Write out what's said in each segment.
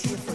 here for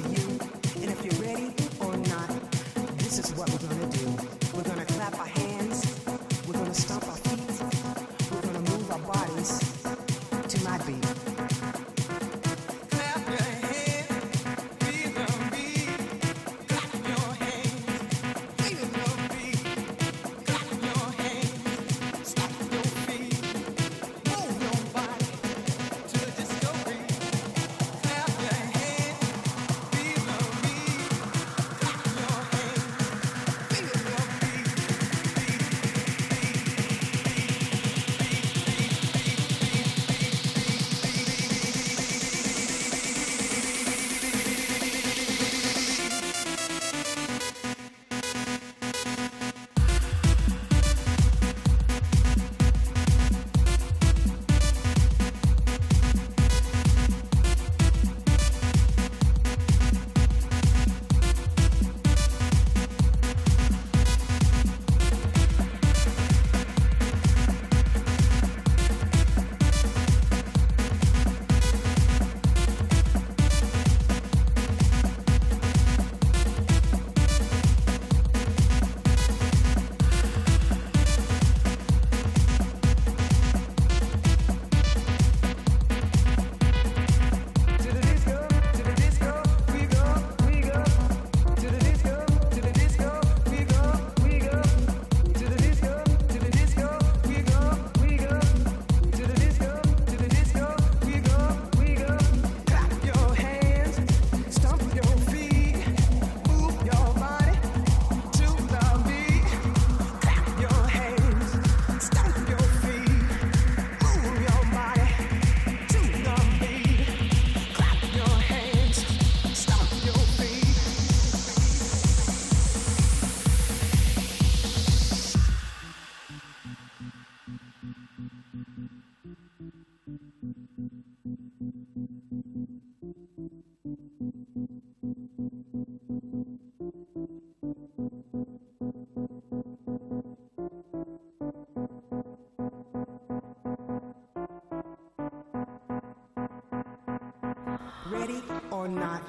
ready or not,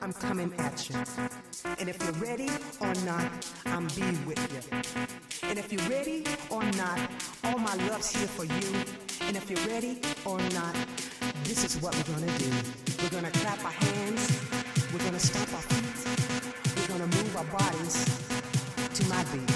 I'm coming at you. And if you're ready or not, I'm be with you. And if you're ready or not, all my love's here for you. And if you're ready or not, this is what we're gonna do. We're gonna clap our hands, we're gonna stomp our feet, we're gonna move our bodies to my beat.